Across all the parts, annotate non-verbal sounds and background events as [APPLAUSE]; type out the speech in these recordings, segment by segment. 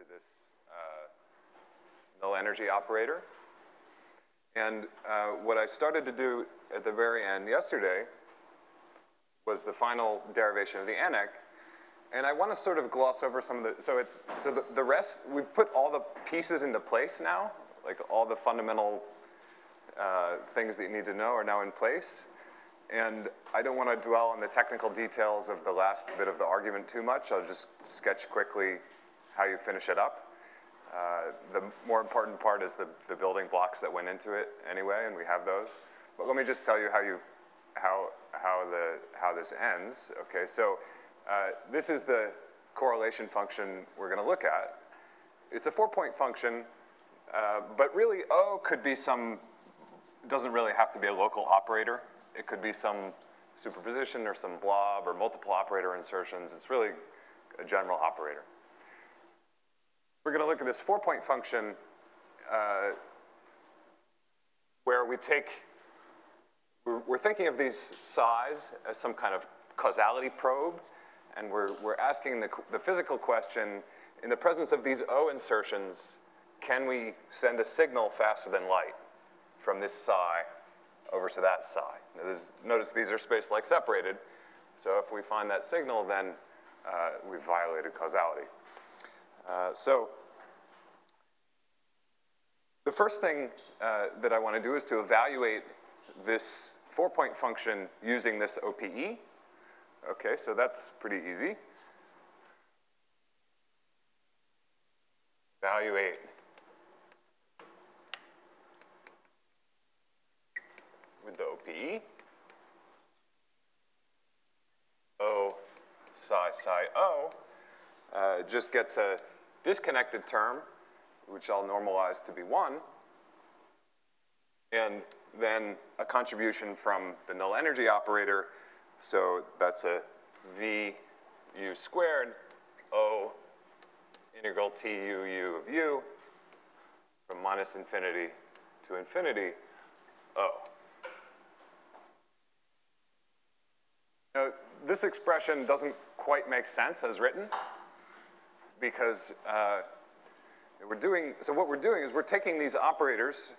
to this uh, null energy operator. And uh, what I started to do at the very end yesterday was the final derivation of the ANEC. And I want to sort of gloss over some of the, so, it, so the, the rest, we've put all the pieces into place now, like all the fundamental uh, things that you need to know are now in place. And I don't want to dwell on the technical details of the last bit of the argument too much. I'll just sketch quickly how you finish it up. Uh, the more important part is the, the building blocks that went into it anyway, and we have those. But let me just tell you how, you how, how, the, how this ends. Okay, so uh, this is the correlation function we're going to look at. It's a four-point function, uh, but really O could be some, doesn't really have to be a local operator. It could be some superposition or some blob or multiple operator insertions. It's really a general operator. We're going to look at this four-point function uh, where we take, we're, we're, thinking of these psi's as some kind of causality probe, and we're, we're asking the, the physical question, in the presence of these O insertions, can we send a signal faster than light from this psi over to that psi? Notice these are space-like separated, so if we find that signal, then uh, we've violated causality. Uh, so the first thing uh, that I want to do is to evaluate this four-point function using this OPE. Okay, so that's pretty easy. Evaluate with the OPE. O psi psi O uh, just gets a disconnected term, which I'll normalize to be 1, and then a contribution from the null energy operator. So that's a v u squared O integral t u u of u from minus infinity to infinity O. Now, this expression doesn't quite make sense as written because uh, we're doing, so what we're doing is we're taking these operators,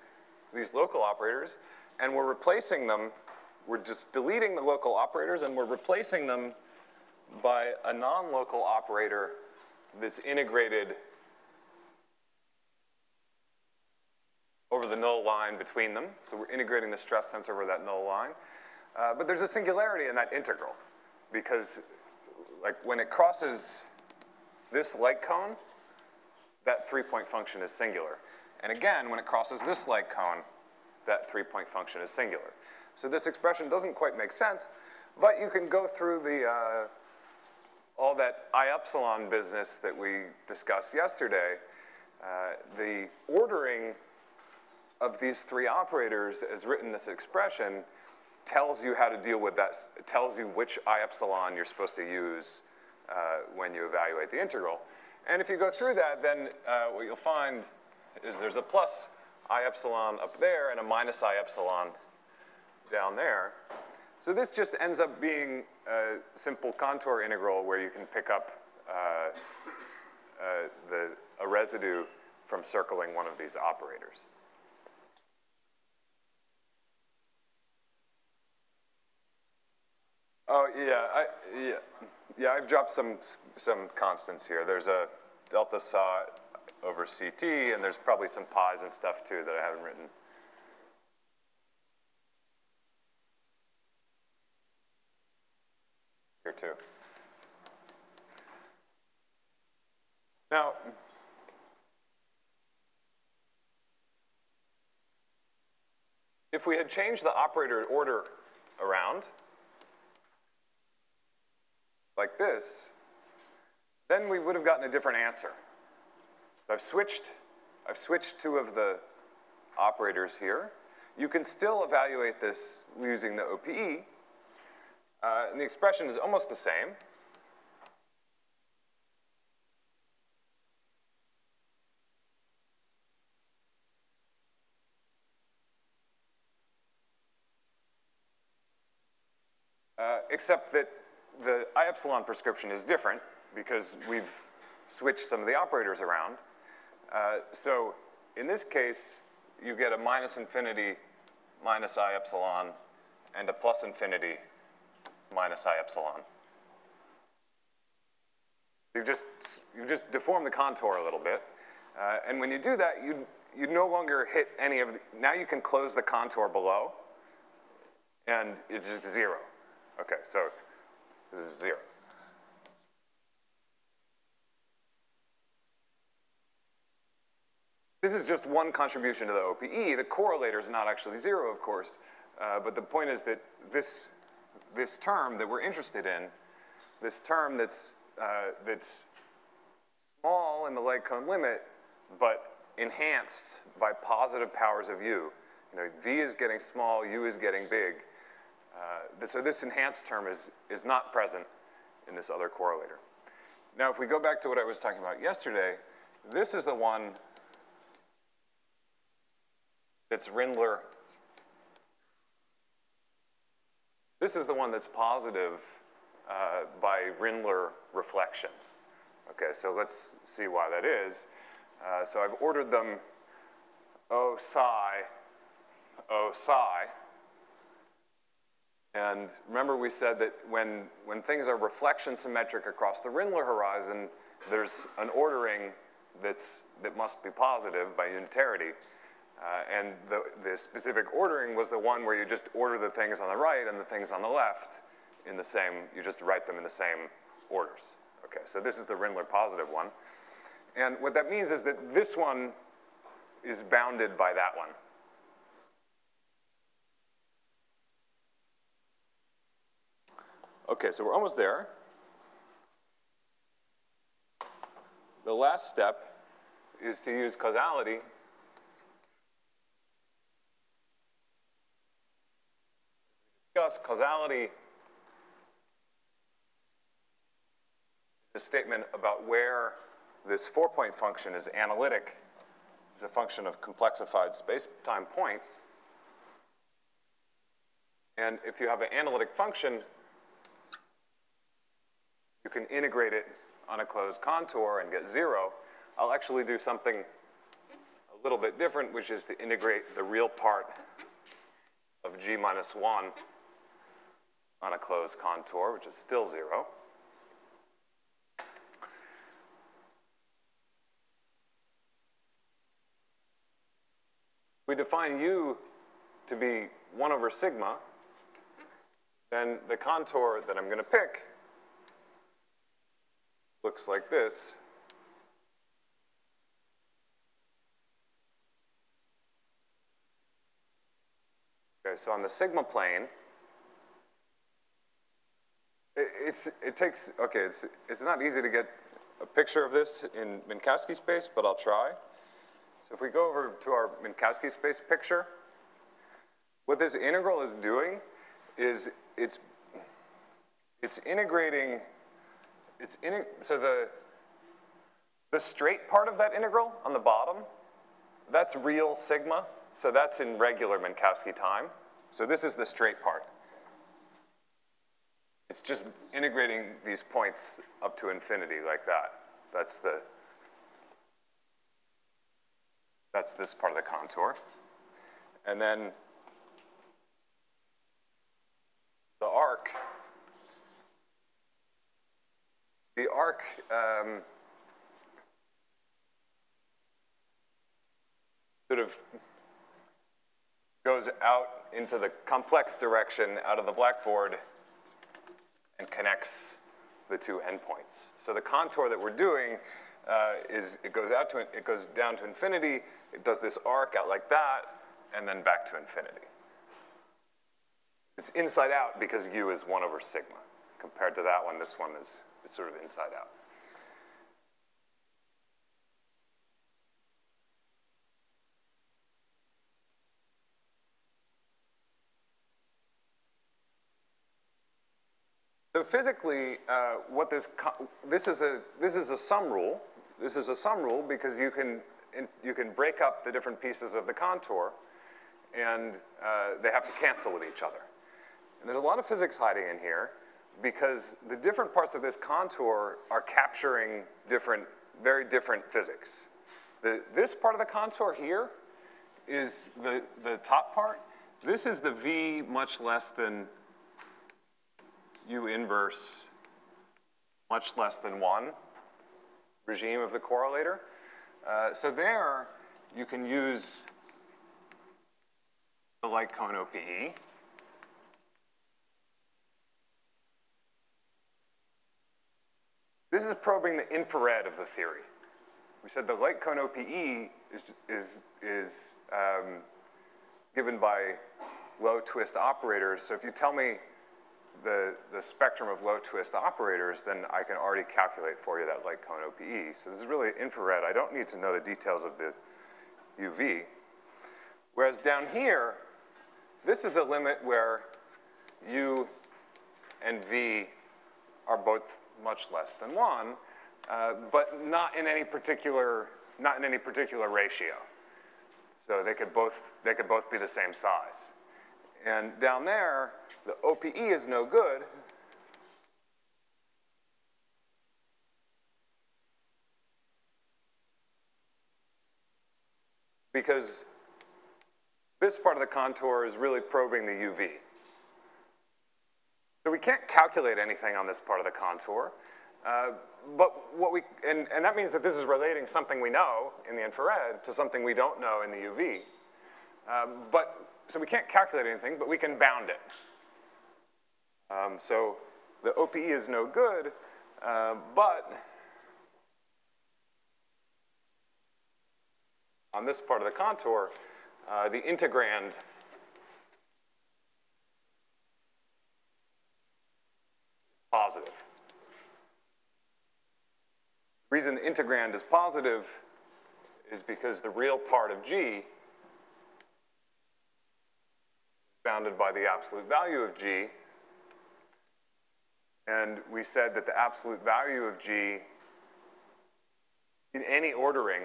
these local operators, and we're replacing them, we're just deleting the local operators and we're replacing them by a non-local operator that's integrated over the null line between them. So we're integrating the stress tensor over that null line. Uh, but there's a singularity in that integral because like when it crosses this light cone, that three-point function is singular. And again, when it crosses this light cone, that three-point function is singular. So this expression doesn't quite make sense, but you can go through the, uh, all that I epsilon business that we discussed yesterday. Uh, the ordering of these three operators as written this expression tells you how to deal with that, tells you which I epsilon you're supposed to use uh, when you evaluate the integral. And if you go through that, then uh, what you'll find is there's a plus I epsilon up there and a minus I epsilon down there. So this just ends up being a simple contour integral where you can pick up uh, uh the, a residue from circling one of these operators. Oh, yeah, I, yeah, yeah, I've dropped some, some constants here. There's a delta psi over CT, and there's probably some pi's and stuff too that I haven't written. Here too. Now, if we had changed the operator order around, like this, then we would have gotten a different answer. So I've switched, I've switched two of the operators here. You can still evaluate this using the OPE, uh, and the expression is almost the same. Uh, except that the I epsilon prescription is different because we've switched some of the operators around. Uh, so in this case, you get a minus infinity minus i epsilon and a plus infinity minus i epsilon. You just, you just deform the contour a little bit. Uh, and when you do that, you, you no longer hit any of the, now you can close the contour below, and it's just zero. Okay, so zero. This is just one contribution to the OPE. The correlator is not actually zero, of course, uh, but the point is that this, this term that we're interested in, this term that's, uh, that's small in the light cone limit, but enhanced by positive powers of u. You know, v is getting small, u is getting big. Uh, so this enhanced term is, is not present in this other correlator. Now, if we go back to what I was talking about yesterday, this is the one that's Rindler. This is the one that's positive uh, by Rindler reflections. Okay, so let's see why that is. Uh, so I've ordered them O psi, O psi. And remember we said that when, when things are reflection symmetric across the Rindler horizon, there's an ordering that's, that must be positive by unitarity. Uh, and the, the specific ordering was the one where you just order the things on the right and the things on the left in the same, you just write them in the same orders. Okay, so this is the Rindler positive one. And what that means is that this one is bounded by that one. Okay, so we're almost there. The last step is to use causality discuss causality the statement about where this four-point function is analytic, is a function of complexified space-time points. And if you have an analytic function, you can integrate it on a closed contour and get zero. I'll actually do something a little bit different, which is to integrate the real part of g minus 1 on a closed contour, which is still zero. we define u to be 1 over sigma, then the contour that I'm going to pick looks like this. Okay, so on the sigma plane, it, it's, it takes, okay, it's, it's not easy to get a picture of this in Minkowski space, but I'll try. So if we go over to our Minkowski space picture, what this integral is doing is it's, it's integrating, it's in, so the, the straight part of that integral on the bottom, that's real sigma, so that's in regular Minkowski time. So this is the straight part. It's just integrating these points up to infinity like that. That's the, that's this part of the contour. And then the arc, the arc um, sort of goes out into the complex direction out of the blackboard and connects the two endpoints. So the contour that we're doing uh, is it goes out to, it goes down to infinity, it does this arc out like that, and then back to infinity. It's inside out because u is 1 over sigma. Compared to that one, this one is, is sort of inside out. So physically, uh, what this, this is a, this is a sum rule. This is a sum rule because you can, you can break up the different pieces of the contour and uh, they have to cancel with each other. And there's a lot of physics hiding in here because the different parts of this contour are capturing different very different physics. The, this part of the contour here is the, the top part. This is the V much less than U inverse much less than one regime of the correlator. Uh, so there, you can use the light cone OPE. This is probing the infrared of the theory. We said the light cone OPE is, is, is um, given by low twist operators. So if you tell me the, the spectrum of low twist operators, then I can already calculate for you that light cone OPE. So this is really infrared. I don't need to know the details of the UV. Whereas down here, this is a limit where U and V are both much less than one, uh, but not in any particular, not in any particular ratio. So they could both, they could both be the same size. And down there, the OPE is no good. Because this part of the contour is really probing the UV. So we can't calculate anything on this part of the contour. Uh, but what we, and, and that means that this is relating something we know in the infrared to something we don't know in the UV. Uh, but, so we can't calculate anything, but we can bound it. Um, so the OPE is no good, uh, but on this part of the contour, uh, the integrand positive. The reason the integrand is positive is because the real part of G is bounded by the absolute value of G, and we said that the absolute value of G in any ordering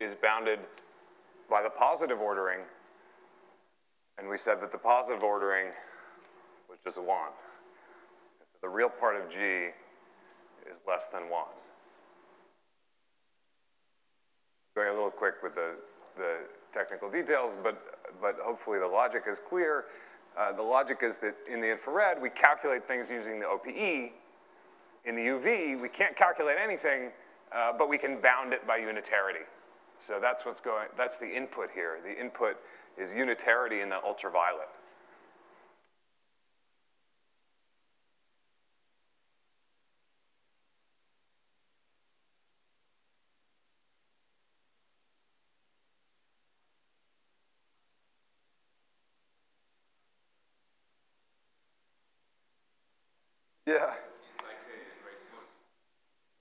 is bounded by the positive ordering. And we said that the positive ordering was just 1. So the real part of G is less than 1. Going a little quick with the, the technical details, but, but hopefully the logic is clear. Uh, the logic is that in the infrared, we calculate things using the OPE. In the UV, we can't calculate anything, uh, but we can bound it by unitarity. So that's what's going, that's the input here. The input is unitarity in the ultraviolet. Yeah.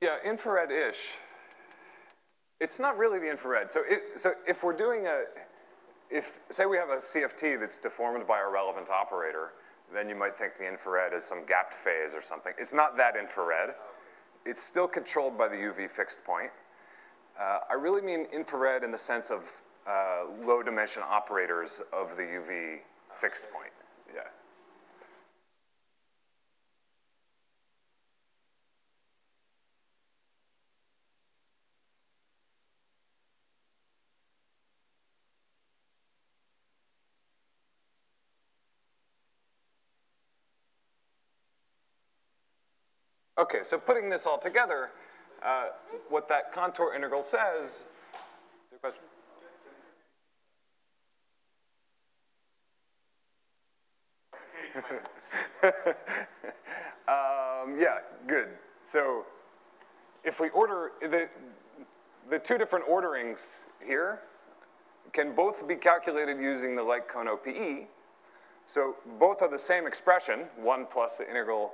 Yeah, infrared-ish. It's not really the infrared. So, it, so if we're doing a, if, say we have a CFT that's deformed by a relevant operator, then you might think the infrared is some gapped phase or something. It's not that infrared. It's still controlled by the UV fixed point. Uh, I really mean infrared in the sense of uh, low dimension operators of the UV fixed point. Yeah. Okay, so putting this all together, uh, what that contour integral says, is there a question? [LAUGHS] um, yeah, good. So if we order, the, the two different orderings here can both be calculated using the light cone OPE. So both are the same expression, one plus the integral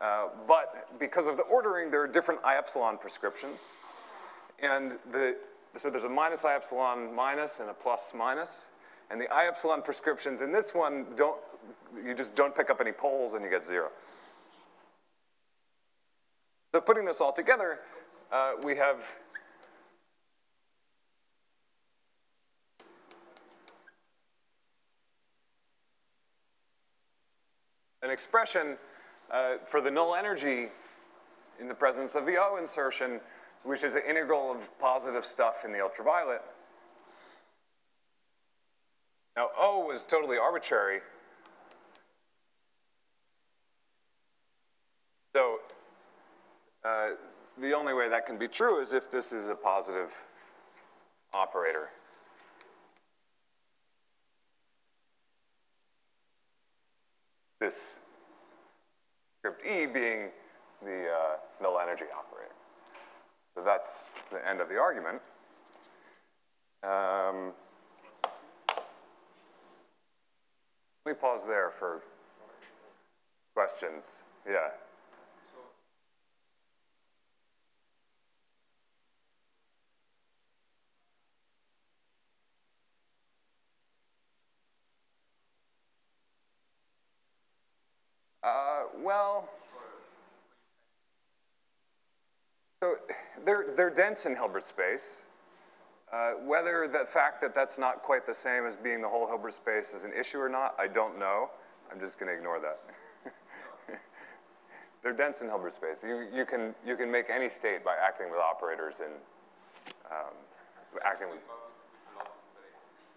uh, but because of the ordering, there are different I epsilon prescriptions. And the, so there's a minus I epsilon minus and a plus minus. And the I epsilon prescriptions in this one don't, you just don't pick up any poles and you get zero. So putting this all together, uh, we have an expression uh, for the null energy in the presence of the O insertion, which is an integral of positive stuff in the ultraviolet. Now, O was totally arbitrary. So uh, the only way that can be true is if this is a positive operator. This script E being the uh, null energy operator. So that's the end of the argument. Um, let me pause there for questions. Yeah. Uh, well, so they're, they're dense in Hilbert space. Uh, whether the fact that that's not quite the same as being the whole Hilbert space is an issue or not, I don't know. I'm just going to ignore that. [LAUGHS] they're dense in Hilbert space. You, you, can, you can make any state by acting with operators and um, acting with.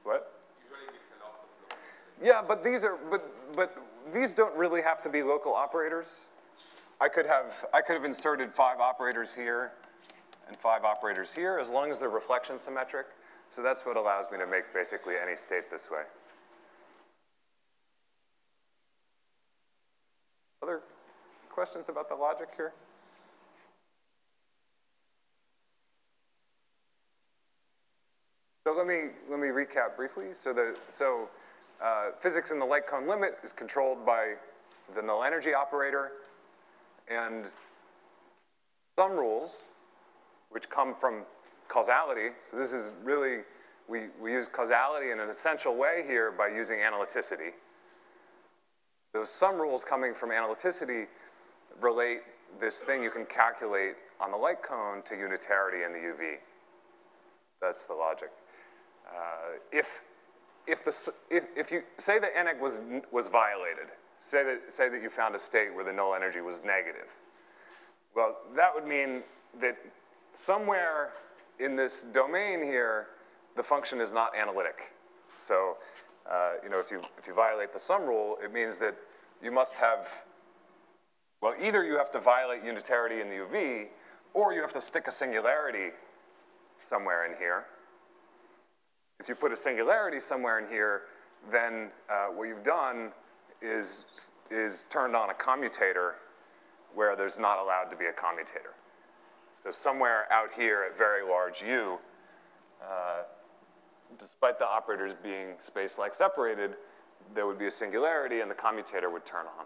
What? Yeah, but these are, but, but these don't really have to be local operators. I could have, I could have inserted five operators here and five operators here as long as they're reflection symmetric. So that's what allows me to make basically any state this way. Other questions about the logic here? So let me, let me recap briefly. So, the, so uh, physics in the light cone limit is controlled by the null energy operator and sum rules which come from causality. So this is really, we, we use causality in an essential way here by using analyticity. Those sum rules coming from analyticity relate this thing you can calculate on the light cone to unitarity in the UV. That's the logic. Uh, if if, the, if, if you say that ANEC was, was violated, say that, say that you found a state where the null energy was negative, well, that would mean that somewhere in this domain here, the function is not analytic. So, uh, you know, if you, if you violate the sum rule, it means that you must have, well, either you have to violate unitarity in the UV, or you have to stick a singularity somewhere in here. If you put a singularity somewhere in here, then uh, what you've done is, is turned on a commutator where there's not allowed to be a commutator. So somewhere out here at very large U, uh, despite the operators being space-like separated, there would be a singularity and the commutator would turn on.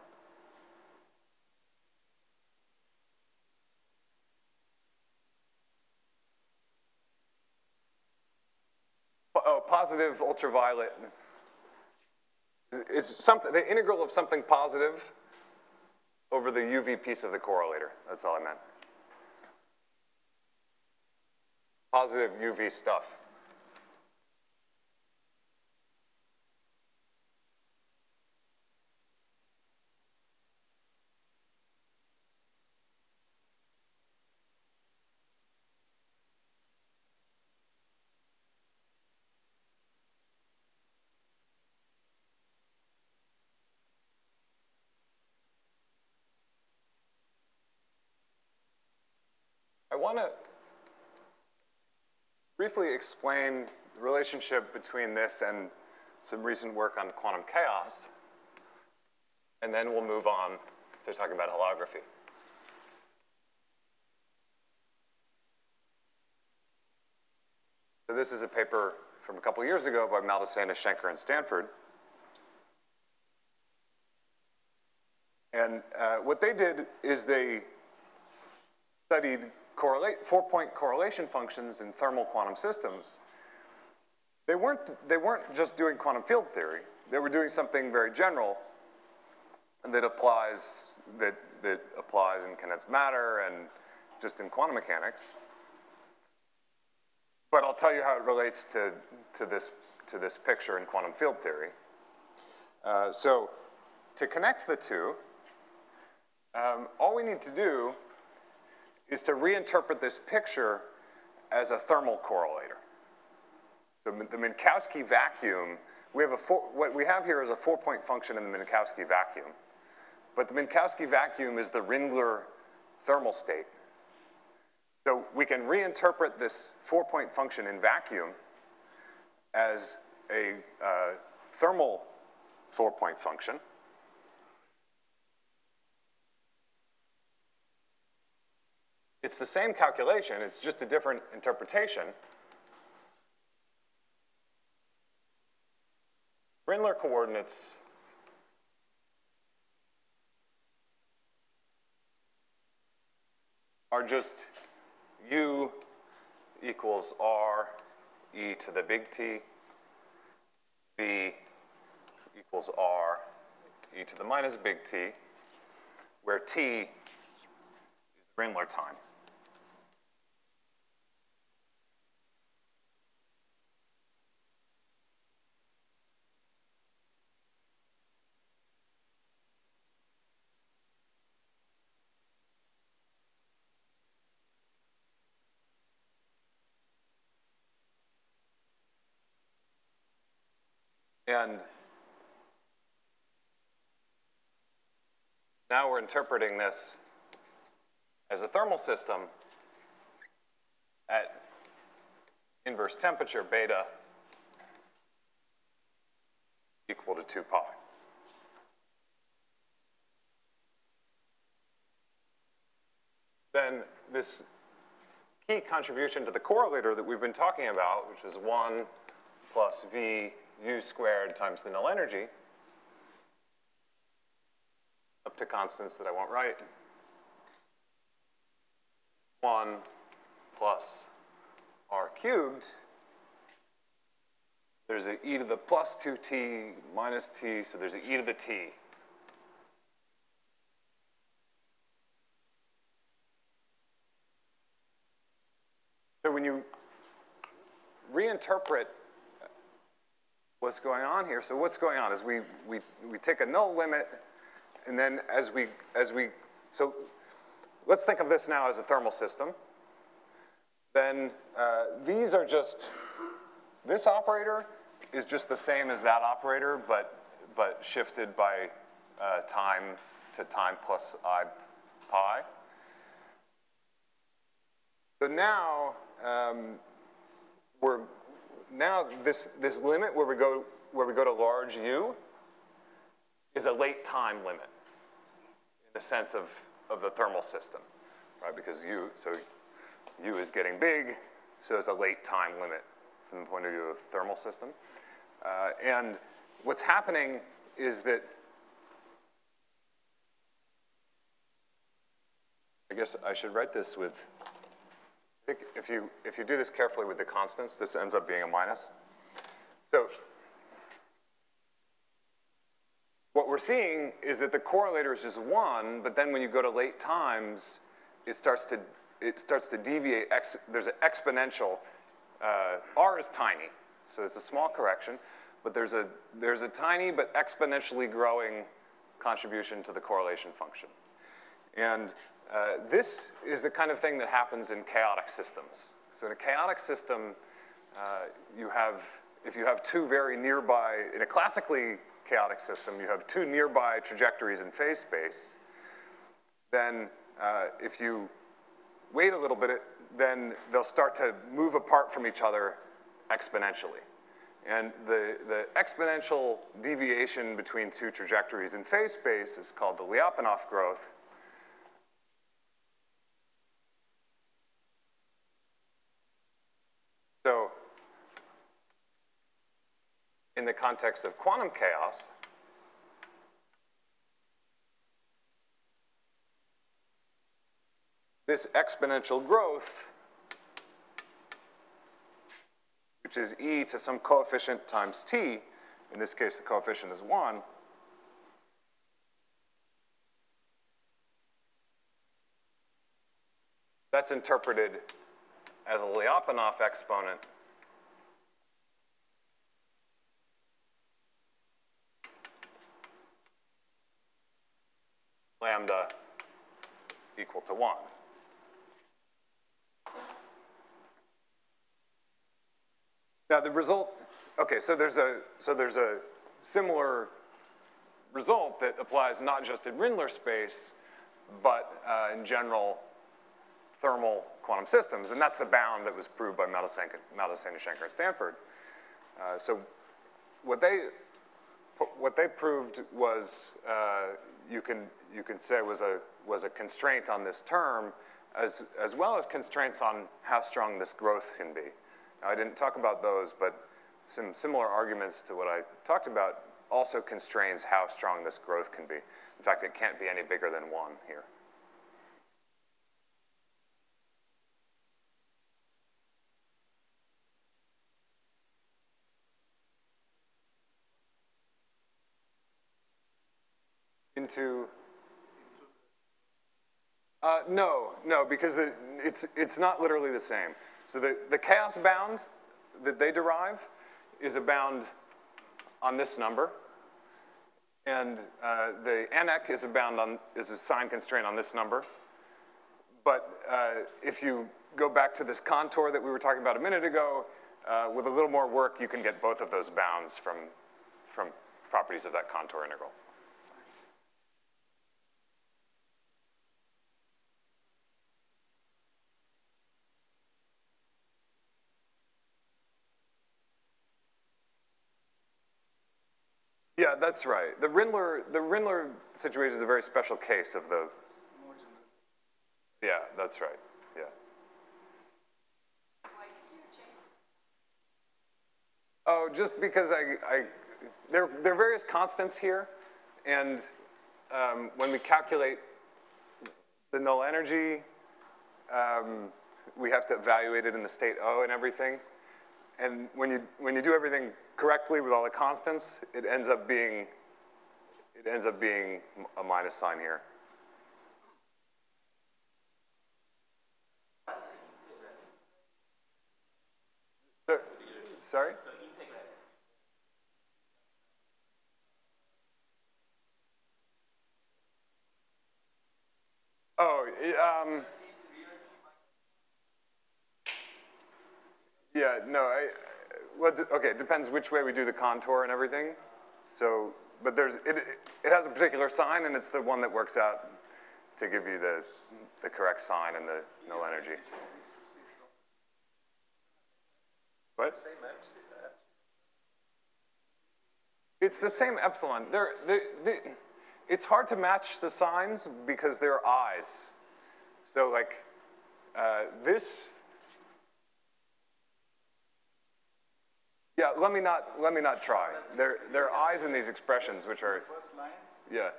oh, positive ultraviolet is something, the integral of something positive over the UV piece of the correlator. That's all I meant. Positive UV stuff. I want to briefly explain the relationship between this and some recent work on quantum chaos, and then we'll move on to talking about holography. So this is a paper from a couple years ago by Maldacena, Shenker, and Stanford. And uh, what they did is they studied four-point correlation functions in thermal quantum systems, they weren't, they weren't just doing quantum field theory. They were doing something very general that applies, that, that applies in condensed matter and just in quantum mechanics. But I'll tell you how it relates to, to, this, to this picture in quantum field theory. Uh, so to connect the two, um, all we need to do is to reinterpret this picture as a thermal correlator. So the Minkowski vacuum, we have a four, what we have here is a four-point function in the Minkowski vacuum. But the Minkowski vacuum is the Rindler thermal state. So we can reinterpret this four-point function in vacuum as a uh, thermal four-point function. It's the same calculation, it's just a different interpretation. Rindler coordinates are just u equals r e to the big T, v equals r e to the minus big T, where t is Rindler time. And now we're interpreting this as a thermal system at inverse temperature, beta equal to 2 pi. Then this key contribution to the correlator that we've been talking about, which is 1 plus v u squared times the null energy up to constants that I won't write. 1 plus r cubed. There's an e to the plus 2t minus t, so there's an e to the t. So when you reinterpret what's going on here. So what's going on is we, we, we take a null limit, and then as we, as we, so let's think of this now as a thermal system. Then uh, these are just, this operator is just the same as that operator, but, but shifted by uh, time to time plus i pi. So now um, we're now this, this limit where we, go, where we go to large U is a late time limit in the sense of, of the thermal system, right? Because U, so U is getting big, so it's a late time limit from the point of view of thermal system. Uh, and what's happening is that I guess I should write this with if you, if you do this carefully with the constants, this ends up being a minus. So what we're seeing is that the correlator is just one, but then when you go to late times, it starts to, it starts to deviate. There's an exponential. Uh, R is tiny, so it's a small correction, but there's a, there's a tiny but exponentially growing contribution to the correlation function. And uh, this is the kind of thing that happens in chaotic systems. So in a chaotic system, uh, you have, if you have two very nearby, in a classically chaotic system, you have two nearby trajectories in phase space, then uh, if you wait a little bit, then they'll start to move apart from each other exponentially. And the, the exponential deviation between two trajectories in phase space is called the Lyapunov growth. So in the context of quantum chaos, this exponential growth, which is e to some coefficient times t, in this case the coefficient is 1, that's interpreted as a Lyapunov exponent lambda equal to 1. Now the result, okay, so there's a, so there's a similar result that applies not just in Rindler space, but uh, in general thermal quantum systems, and that's the bound that was proved by Maldacena-Shenker at Stanford. Uh, so what they, what they proved was uh, you, can, you can say was a, was a constraint on this term as, as well as constraints on how strong this growth can be. Now, I didn't talk about those, but some similar arguments to what I talked about also constrains how strong this growth can be. In fact, it can't be any bigger than one here. Into uh, no, no, because it, it's, it's not literally the same. So the, the chaos bound that they derive is a bound on this number. And uh, the NEC is a bound on, is a sign constraint on this number. But uh, if you go back to this contour that we were talking about a minute ago, uh, with a little more work, you can get both of those bounds from, from properties of that contour integral. That's right. The Rindler, the Rindler situation is a very special case of the. Yeah, that's right. Yeah. Oh, just because I, I there, there are various constants here, and um, when we calculate the null energy, um, we have to evaluate it in the state O and everything. And when you, when you do everything correctly with all the constants, it ends up being, it ends up being a minus sign here. Sorry? Oh, um, yeah, no, I, well, okay, it depends which way we do the contour and everything. So, but there's, it, it has a particular sign and it's the one that works out to give you the, the correct sign and the null energy. What? It's the same epsilon. They're, they they it's hard to match the signs because they're i's. So like uh, this Yeah, let me not, let me not try. There, there are i's in these expressions which are, yeah.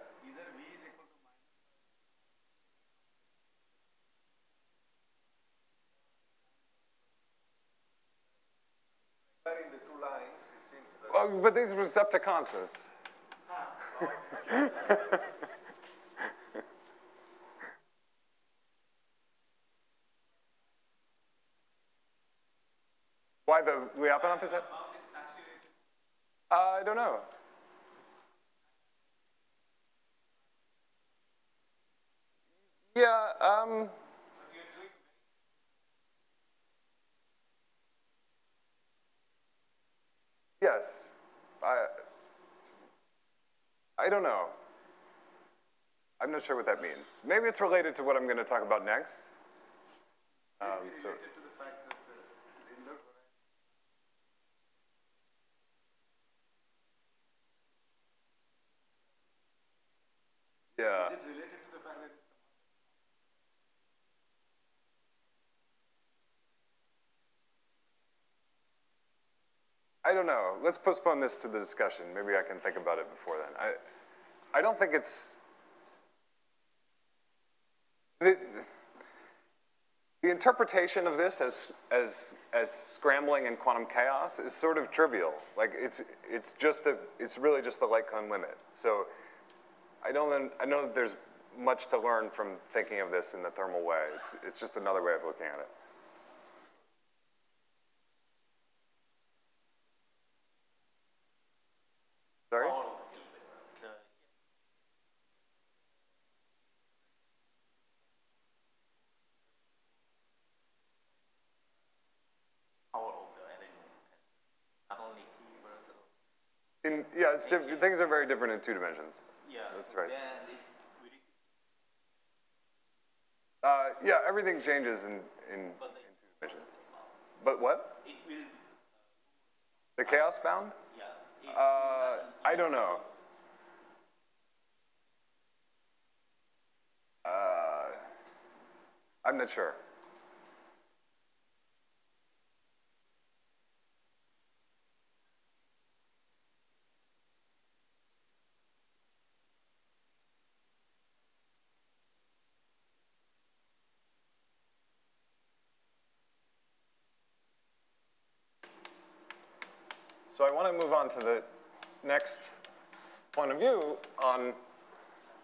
But these were septa constants. [LAUGHS] The Lyapunov is that? Uh, I don't know. Yeah, um, yes. I, I don't know. I'm not sure what that means. Maybe it's related to what I'm going to talk about next. Um, so. Yeah. I don't know. Let's postpone this to the discussion. Maybe I can think about it before then. I, I don't think it's. The, the interpretation of this as, as, as scrambling and quantum chaos is sort of trivial. Like, it's, it's just a, it's really just the light cone limit. So I know, I know that there's much to learn from thinking of this in the thermal way. It's, it's just another way of looking at it. Sorry? In, yeah, it's diff- things are very different in two dimensions. Yeah. That's right. Then it will, Uh, yeah, everything changes in, in, in two dimensions. But what? it will, The chaos bound? Uh, I don't know. Uh, I'm not sure. So I want to move on to the next point of view on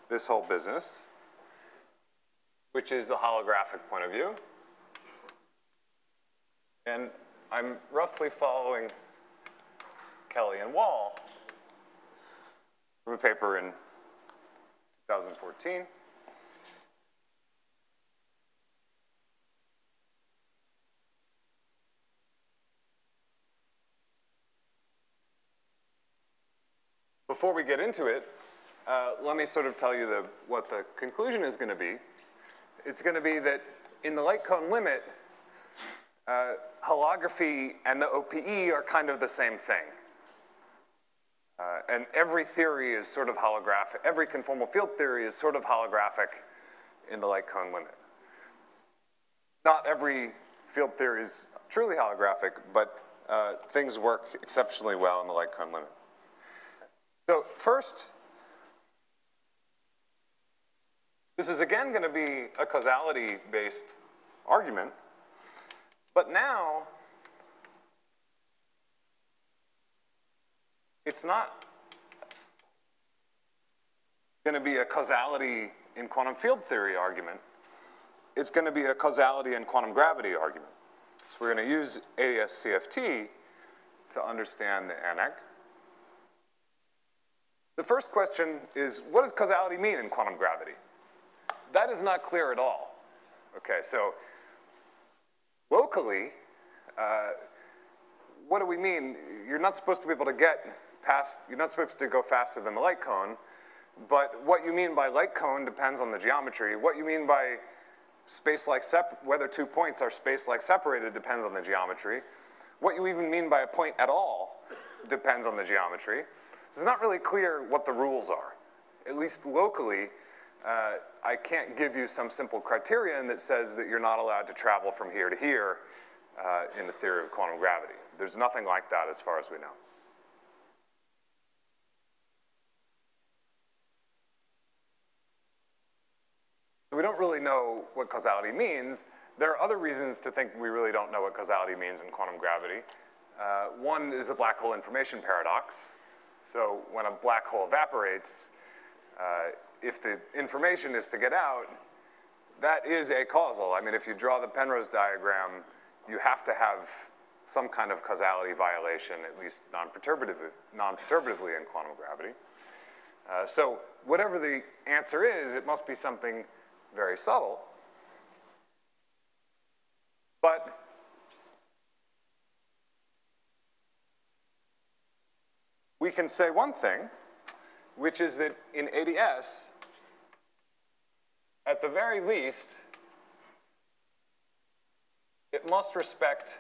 this whole business, which is the holographic point of view. And I'm roughly following Kelly and Wall from a paper in 2014. Before we get into it, uh, let me sort of tell you the, what the conclusion is going to be. It's going to be that in the light cone limit, uh, holography and the OPE are kind of the same thing. Uh, and every theory is sort of holographic. Every conformal field theory is sort of holographic in the light cone limit. Not every field theory is truly holographic, but uh, things work exceptionally well in the light cone limit. So first, this is again going to be a causality-based argument, but now it's not going to be a causality in quantum field theory argument. It's going to be a causality in quantum gravity argument. So we're going to use ADS-CFT to understand the ANEC. The first question is, what does causality mean in quantum gravity? That is not clear at all. Okay, so locally, uh, what do we mean? You're not supposed to be able to get past, you're not supposed to go faster than the light cone, but what you mean by light cone depends on the geometry. What you mean by space-like, whether two points are space-like separated depends on the geometry. What you even mean by a point at all depends on the geometry. It's not really clear what the rules are. At least locally, uh, I can't give you some simple criterion that says that you're not allowed to travel from here to here uh, in the theory of quantum gravity. There's nothing like that as far as we know. We don't really know what causality means. There are other reasons to think we really don't know what causality means in quantum gravity. Uh, one is the black hole information paradox. So when a black hole evaporates, uh, if the information is to get out, that is a causal. I mean, if you draw the Penrose diagram, you have to have some kind of causality violation, at least non-perturbatively, non-perturbatively in quantum gravity. Uh, so whatever the answer is, it must be something very subtle. But we can say one thing, which is that in ADS, at the very least, it must respect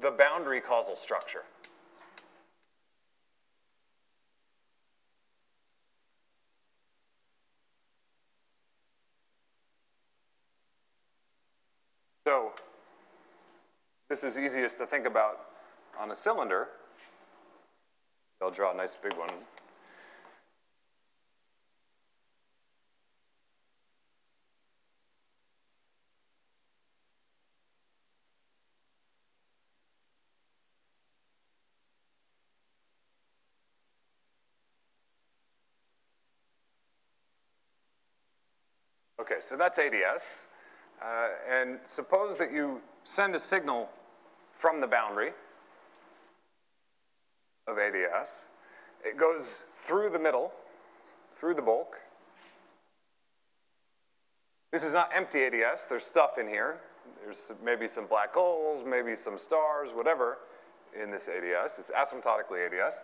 the boundary causal structure. So this is easiest to think about on a cylinder. I'll draw a nice big one. Okay, so that's ADS. Uh, and suppose that you send a signal from the boundary of ADS. It goes through the middle, through the bulk. This is not empty ADS. There's stuff in here. There's maybe some black holes, maybe some stars, whatever, in this ADS. It's asymptotically ADS.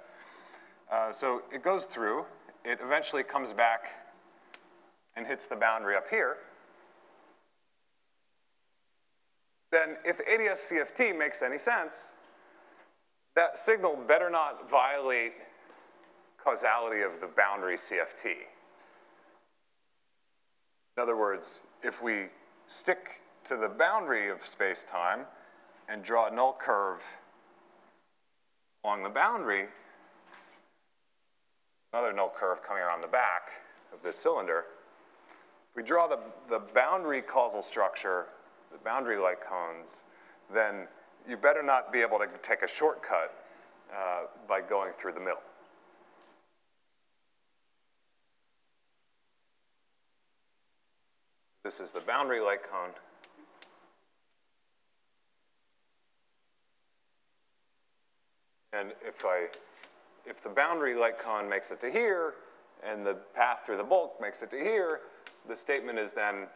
Uh, so it goes through. It eventually comes back and hits the boundary up here. Then if ADS CFT makes any sense, that signal better not violate causality of the boundary CFT. In other words, if we stick to the boundary of space-time and draw a null curve along the boundary, another null curve coming around the back of this cylinder, if we draw the, the boundary causal structure, boundary light cones, then you better not be able to take a shortcut uh, by going through the middle. This is the boundary light cone. And if I, if the boundary light cone makes it to here, and the path through the bulk makes it to here, the statement is then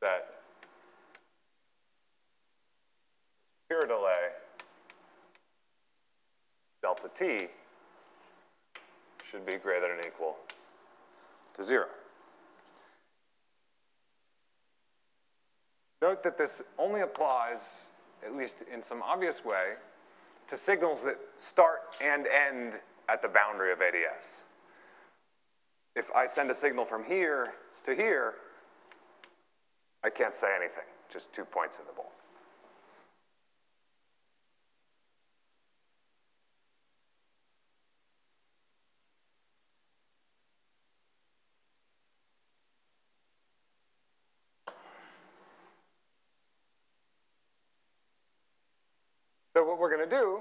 that pure delay delta t should be greater than or equal to zero. Note that this only applies, at least in some obvious way, to signals that start and end at the boundary of ADS. If I send a signal from here to here, I can't say anything, just two points in the bowl. So what we're going to do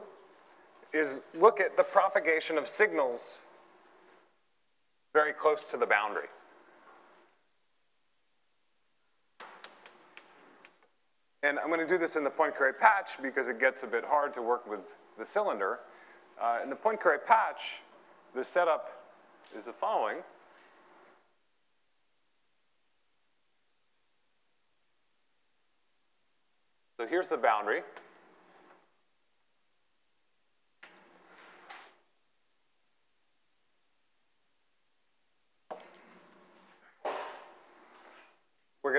look at the propagation of signals very close to the boundary. And I'm going to do this in the Poincare patch because it gets a bit hard to work with the cylinder. Uh, in the Poincare patch, the setup is the following. So here's the boundary.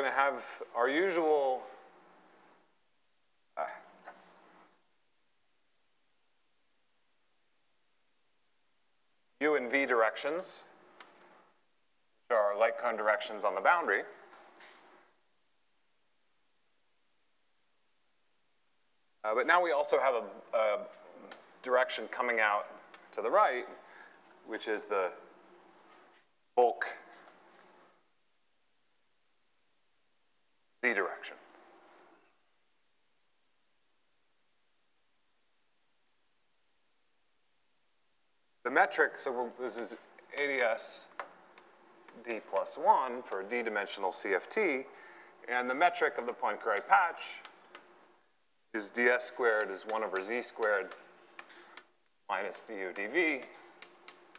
Going to have our usual uh, U and V directions, which are light cone directions on the boundary. Uh, but now we also have a, a direction coming out to the right, which is the bulk Z direction. The metric, so this is ADS D plus 1 for a D-dimensional CFT, and the metric of the Poincare patch is ds squared is 1 over z squared minus du dv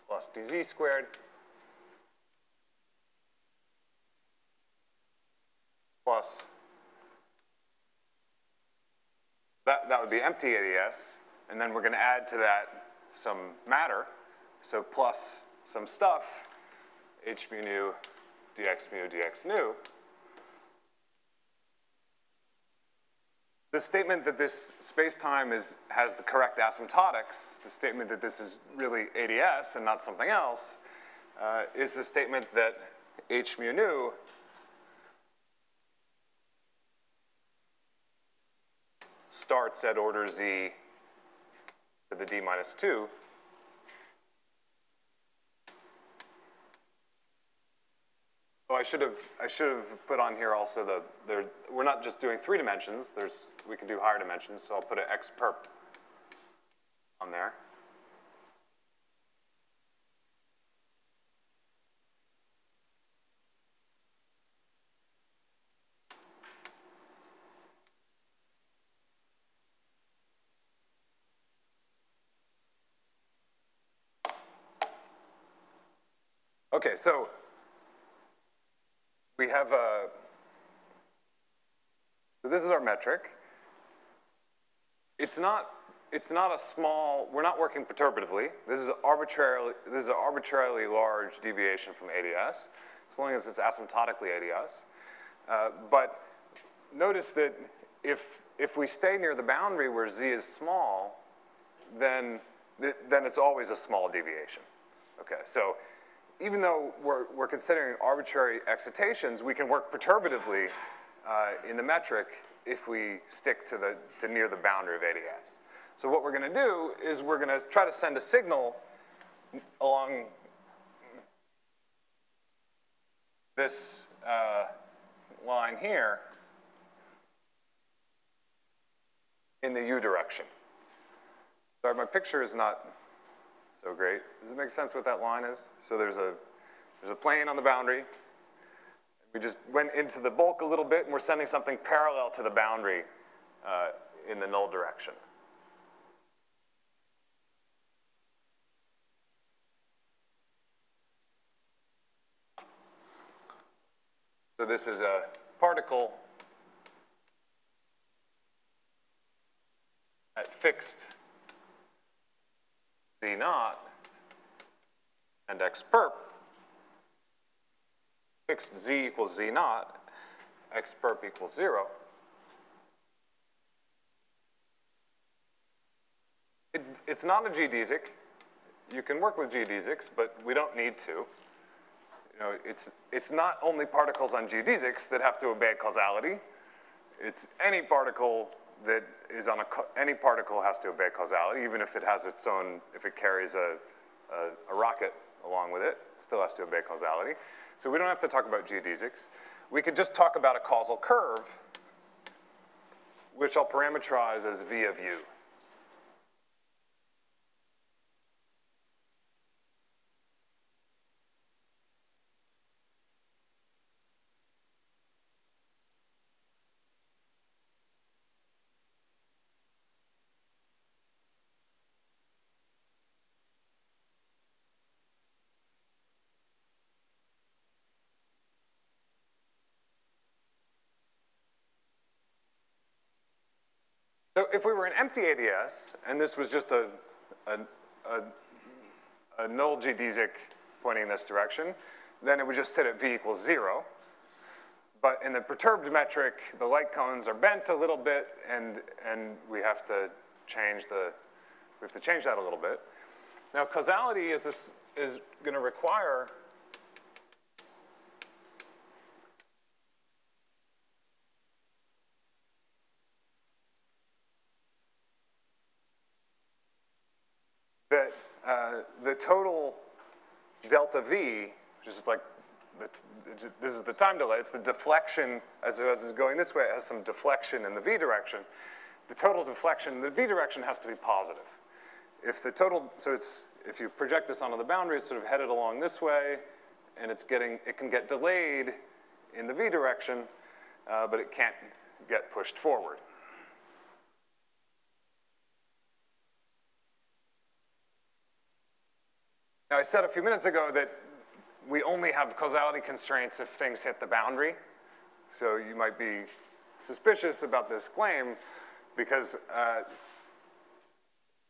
plus dz squared. Plus, that, that would be empty ADS, and then we're gonna add to that some matter, so plus some stuff, h mu nu dx mu dx nu. The statement that this space-time is, has the correct asymptotics, the statement that this is really ADS and not something else, uh, is the statement that h mu nu starts at order z to the d minus 2. Oh, I should have I should have put on here also the there we're not just doing three dimensions. There's we can do higher dimensions, so I'll put an x perp on there. Okay, so we have a, so this is our metric. It's not, it's not a small, we're not working perturbatively. This is arbitrarily, this is an arbitrarily large deviation from ADS, as long as it's asymptotically ADS. Uh, but notice that if, if we stay near the boundary where z is small, then, then it's always a small deviation. Okay, so even though we're, we're considering arbitrary excitations, we can work perturbatively uh, in the metric if we stick to, the, to near the boundary of ADS. So what we're gonna do is we're gonna try to send a signal along this uh, line here in the u direction. Sorry, my picture is not so great. Does it make sense what that line is? So there's a, there's a plane on the boundary. We just went into the bulk a little bit, and we're sending something parallel to the boundary uh, in the null direction. So this is a particle at fixed z naught and x perp, fixed z equals z naught, x perp equals zero. It, it's not a geodesic. You can work with geodesics, but we don't need to. You know, it's, it's not only particles on geodesics that have to obey causality. It's any particle that is on a, any particle has to obey causality, even if it has its own, if it carries a, a, a rocket along with it, it still has to obey causality. So we don't have to talk about geodesics. We could just talk about a causal curve, which I'll parameterize as v of u. So if we were an empty ADS, and this was just a, a, a, a null geodesic pointing in this direction, then it would just sit at v equals zero. But in the perturbed metric, the light cones are bent a little bit, and, and we have to change the, we have to change that a little bit. Now, causality is, this, is gonna require that uh, the total delta V, which is like, this is the time delay, it's the deflection, as, as it's going this way, it has some deflection in the V direction. The total deflection, the V direction has to be positive. If the total, so it's, if you project this onto the boundary, it's sort of headed along this way, and it's getting, it can get delayed in the V direction, uh, but it can't get pushed forward. Now, I said a few minutes ago that we only have causality constraints if things hit the boundary. So you might be suspicious about this claim because uh,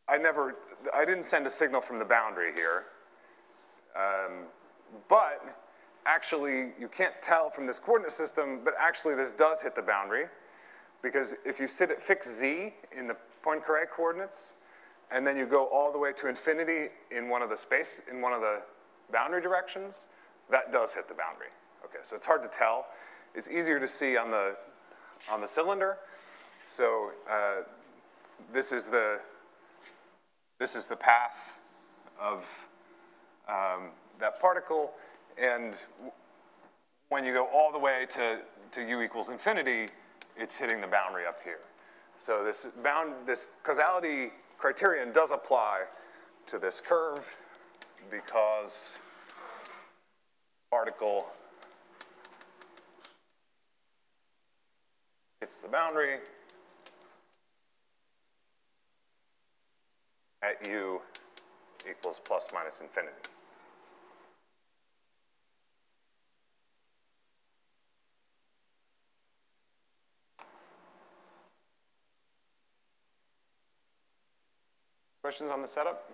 I never, I didn't send a signal from the boundary here. Um, but actually, you can't tell from this coordinate system, but actually this does hit the boundary because if you sit at fixed z in the Poincare coordinates, and then you go all the way to infinity in one of the space, in one of the boundary directions, that does hit the boundary. Okay, so it's hard to tell. It's easier to see on the, on the cylinder. So uh, this is the, this is the path of um, that particle, and when you go all the way to, to u equals infinity, it's hitting the boundary up here. So this bound, this causality criterion does apply to this curve because particle hits the boundary at u equals plus minus infinity. Questions on the setup?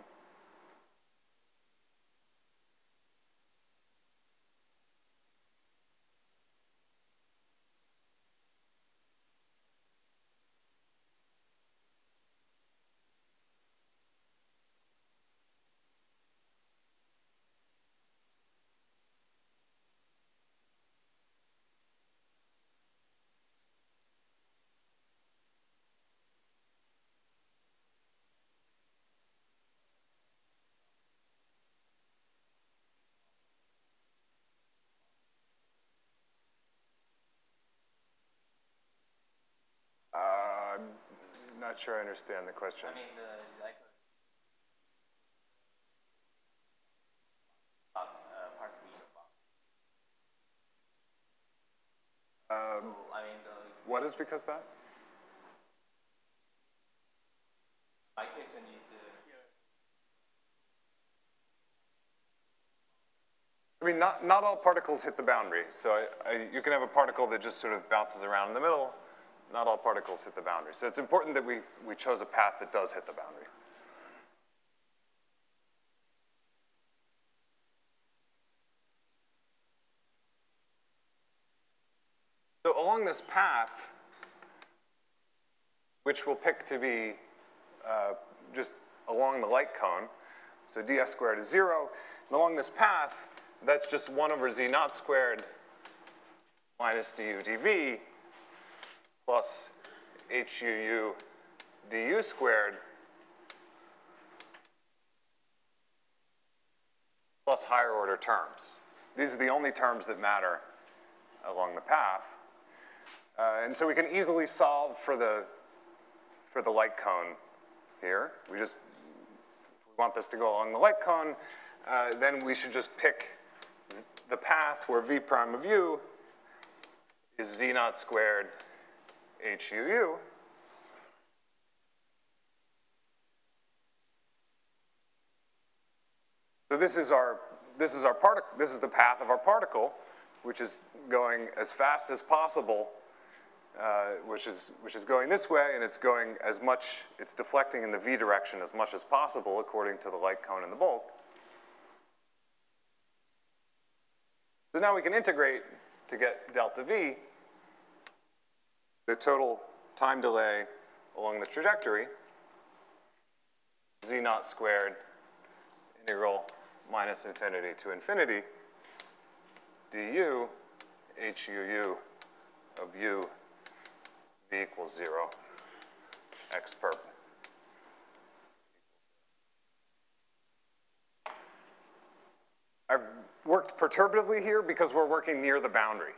Uh, I'm not sure I understand the question. I mean, the like uh, part B of box. Um, So, I mean, the what is because that? my case, I need to. I mean, not, not all particles hit the boundary. So I, I, you can have a particle that just sort of bounces around in the middle. Not all particles hit the boundary. So it's important that we, we chose a path that does hit the boundary. So along this path, which we'll pick to be uh, just along the light cone, so ds squared is zero, and along this path, that's just one over z naught squared minus du dv plus huu du squared plus higher order terms. These are the only terms that matter along the path. Uh, and so we can easily solve for the, for the light cone here. We just we want this to go along the light cone, uh, then we should just pick the path where v prime of u is z naught squared huu. So this is our this is our particle. This is the path of our particle, which is going as fast as possible, uh, which is which is going this way, and it's going as much. It's deflecting in the v direction as much as possible, according to the light cone and the bulk. So now we can integrate to get delta v, the total time delay along the trajectory, z naught squared integral minus infinity to infinity du huu of u v equals zero, x perp. I've worked perturbatively here because we're working near the boundary.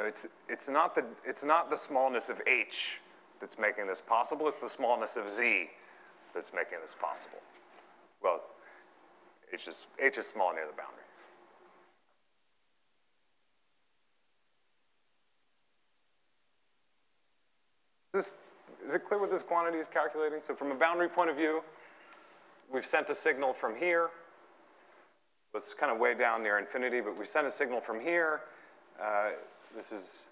It's, it's, not the, it's not the smallness of h that's making this possible, it's the smallness of z that's making this possible. Well, h is, h is small near the boundary. Is, this, is it clear what this quantity is calculating? So from a boundary point of view, we've sent a signal from here. It's kind of way down near infinity, but we sent a signal from here. Uh, this is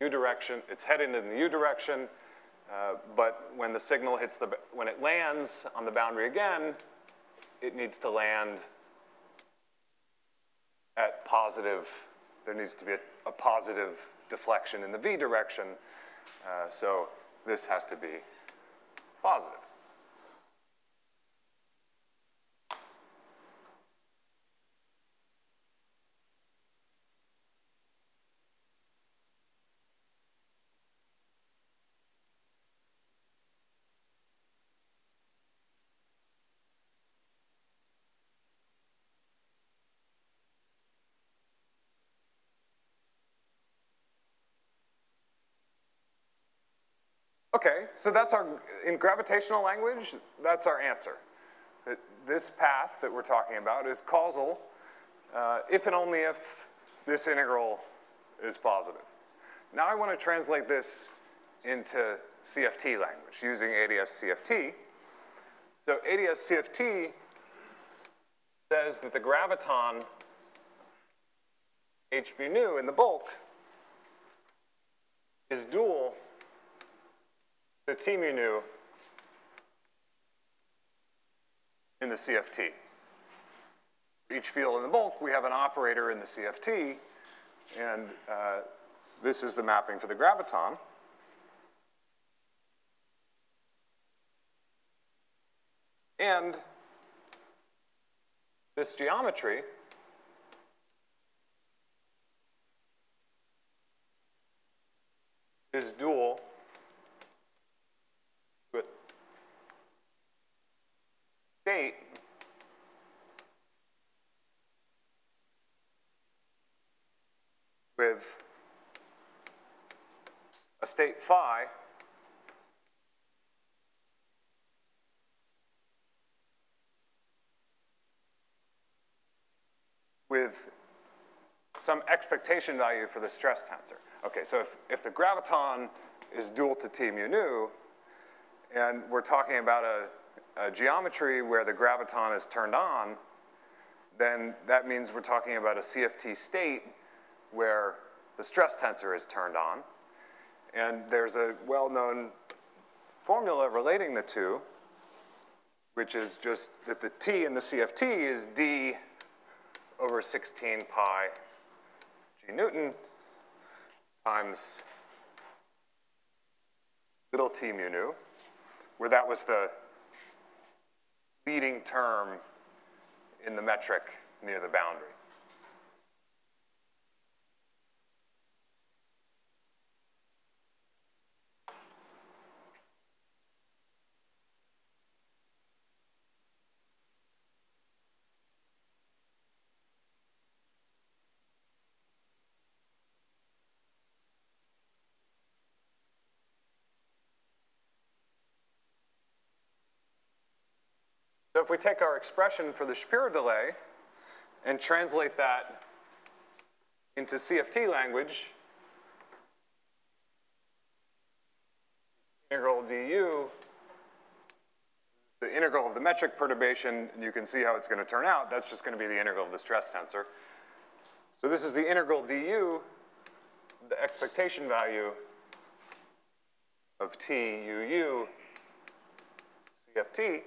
u direction. It's heading in the u direction. Uh, but when the signal hits the, when it lands on the boundary again, it needs to land at positive, there needs to be a, a positive deflection in the v direction. Uh, so this has to be positive. Okay, so that's our, in gravitational language, that's our answer. That this path that we're talking about is causal uh, if and only if this integral is positive. Now I want to translate this into CFT language using ADS CFT. So ADS CFT says that the graviton hb nu in the bulk is dual to T mu nu in the CFT. For each field in the bulk, we have an operator in the CFT, and uh, this is the mapping for the graviton. And this geometry is dual state with a state phi with some expectation value for the stress tensor. Okay, so if, if the graviton is dual to T mu nu, and we're talking about a, a geometry where the graviton is turned on, then that means we're talking about a CFT state where the stress tensor is turned on. And there's a well-known formula relating the two, which is just that the T in the CFT is D over 16 pi g Newton times little t mu nu, where that was the leading term in the metric near the boundary. If we take our expression for the Shapiro delay and translate that into CFT language, integral du, the integral of the metric perturbation, and you can see how it's going to turn out. That's just going to be the integral of the stress tensor. So this is the integral du, the expectation value of t uu CFT.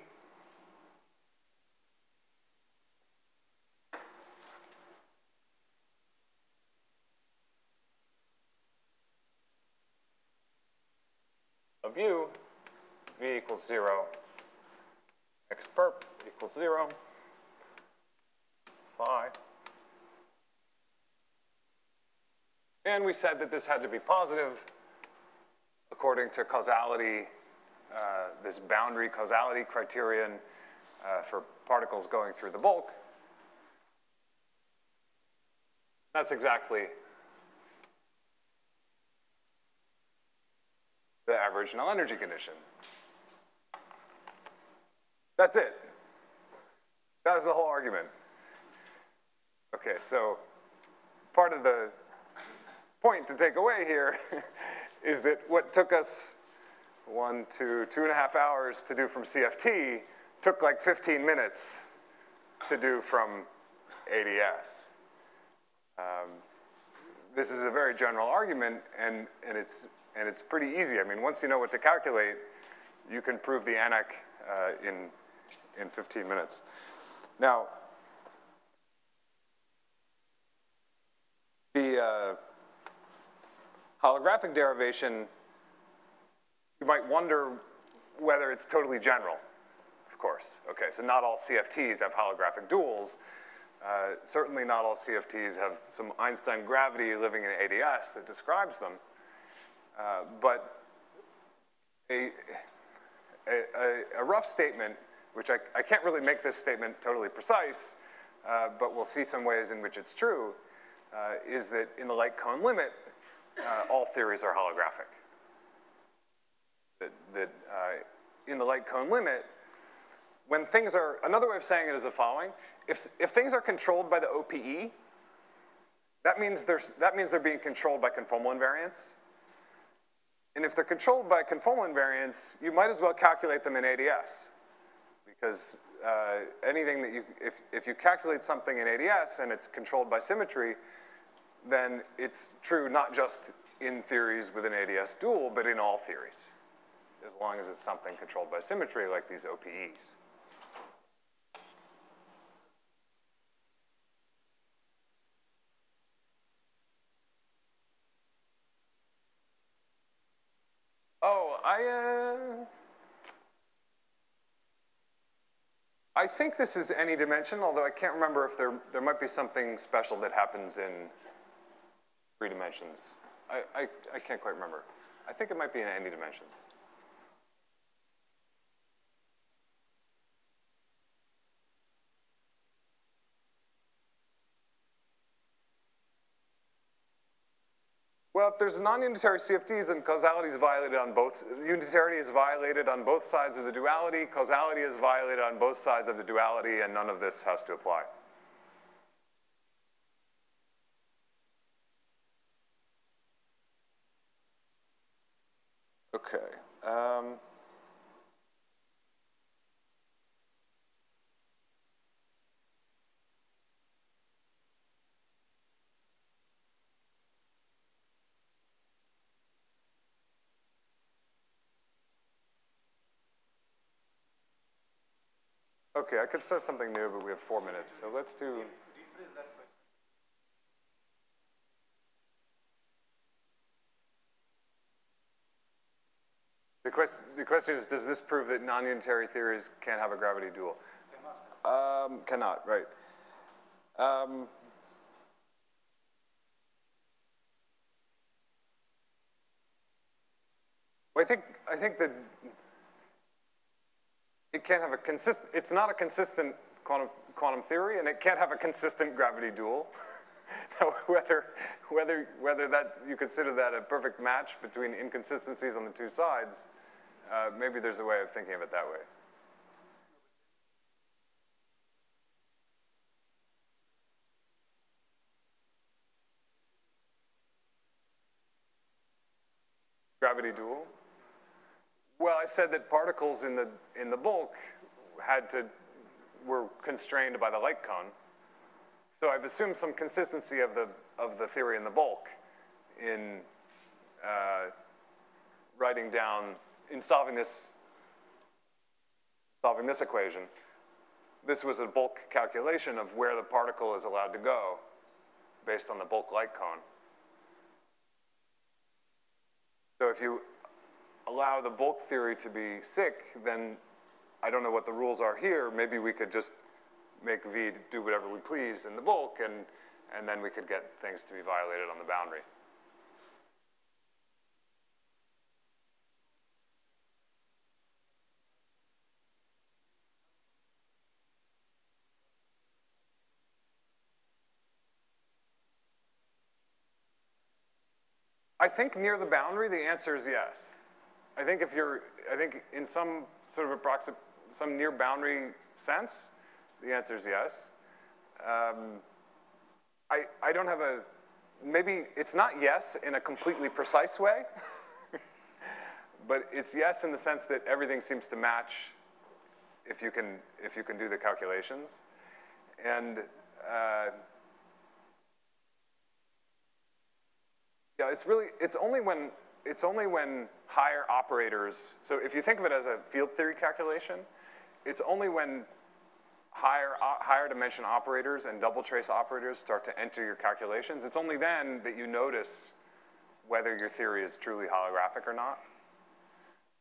Of u, v equals 0, x perp equals 0, phi. And we said that this had to be positive according to causality, uh, this boundary causality criterion uh, for particles going through the bulk. That's exactly the average null energy condition. That's it. That is the whole argument. Okay, so part of the point to take away here [LAUGHS] is that what took us one, two, two and a half hours to do from CFT took like 15 minutes to do from ADS. Um, this is a very general argument, and, and it's and it's pretty easy. I mean, once you know what to calculate, you can prove the ANEC uh, in, in 15 minutes. Now, the uh, holographic derivation, you might wonder whether it's totally general, of course. Okay, so not all CFTs have holographic duals. Uh, certainly not all CFTs have some Einstein gravity living in ADS that describes them. Uh, but a, a, a, rough statement, which I, I, can't really make this statement totally precise, uh, but we'll see some ways in which it's true, uh, is that in the light cone limit, uh, all theories are holographic. That, that uh, in the light cone limit, when things are, another way of saying it is the following. If, if things are controlled by the OPE, that means, that means they're being controlled by conformal invariance. And if they're controlled by conformal invariance, you might as well calculate them in ADS. Because uh, anything that you, if, if you calculate something in ADS and it's controlled by symmetry, then it's true not just in theories with an ADS dual, but in all theories, as long as it's something controlled by symmetry like these OPEs. I, uh, I think this is any dimension, although I can't remember if there, there might be something special that happens in three dimensions. I, I, I can't quite remember. I think it might be in any dimensions. Well, if there's non-unitary CFTs, then causality is violated on both, unitarity is violated on both sides of the duality, causality is violated on both sides of the duality, and none of this has to apply. Okay. Um, Okay, I could start something new, but we have four minutes, so let's do. The question, the question is, does this prove that non-unitary theories can't have a gravity dual? Cannot. Um, cannot, right. Um, well, I think, I think that it can't have a consistent, it's not a consistent quantum, quantum theory, and it can't have a consistent gravity dual. [LAUGHS] whether, whether, whether that, you consider that a perfect match between inconsistencies on the two sides, uh, maybe there's a way of thinking of it that way. Gravity dual? Well, I said that particles in the, in the bulk had to, were constrained by the light cone. So I've assumed some consistency of the, of the theory in the bulk in uh, writing down, in solving this, solving this equation. This was a bulk calculation of where the particle is allowed to go based on the bulk light cone. So if you allow the bulk theory to be sick, then I don't know what the rules are here. Maybe we could just make V do whatever we please in the bulk, and, and then we could get things to be violated on the boundary. I think near the boundary, the answer is yes. I think if you're, I think in some sort of approximate, some near boundary sense, the answer is yes. Um, I, I don't have a, maybe it's not yes in a completely precise way, [LAUGHS] but it's yes in the sense that everything seems to match if you can, if you can do the calculations. And uh, yeah, it's really, it's only when it's only when higher operators, so if you think of it as a field theory calculation, it's only when higher, uh, higher dimension operators and double trace operators start to enter your calculations, it's only then that you notice whether your theory is truly holographic or not.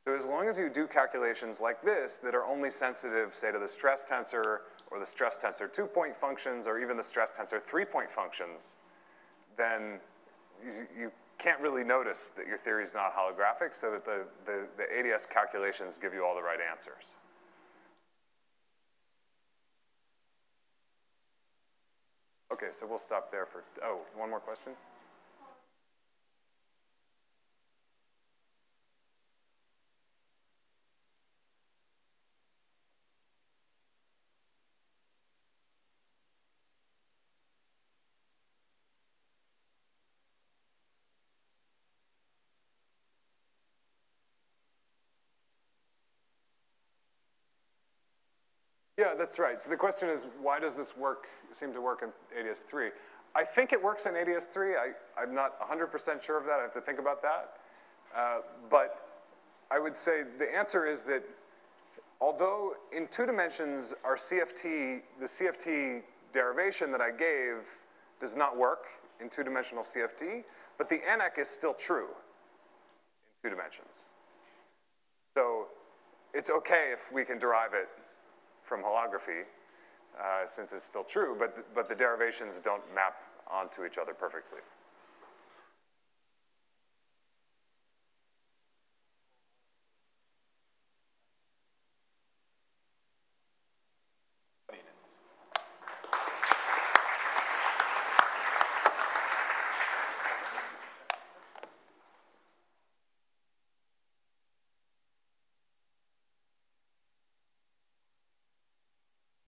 So as long as you do calculations like this that are only sensitive, say, to the stress tensor or the stress tensor two-point functions or even the stress tensor three-point functions, then you, you can't really notice that your theory is not holographic so that the, the, the ADS calculations give you all the right answers. Okay, so we'll stop there for, oh, one more question? Yeah, that's right. So the question is, why does this work, seem to work in ADS3? I think it works in ADS3. I, I'm not 100% sure of that. I have to think about that. Uh, but I would say the answer is that although in two dimensions our CFT, the CFT derivation that I gave does not work in two-dimensional CFT, but the ANEC is still true in two dimensions. So it's okay if we can derive it from holography, uh, since it's still true, but, th- but the derivations don't map onto each other perfectly.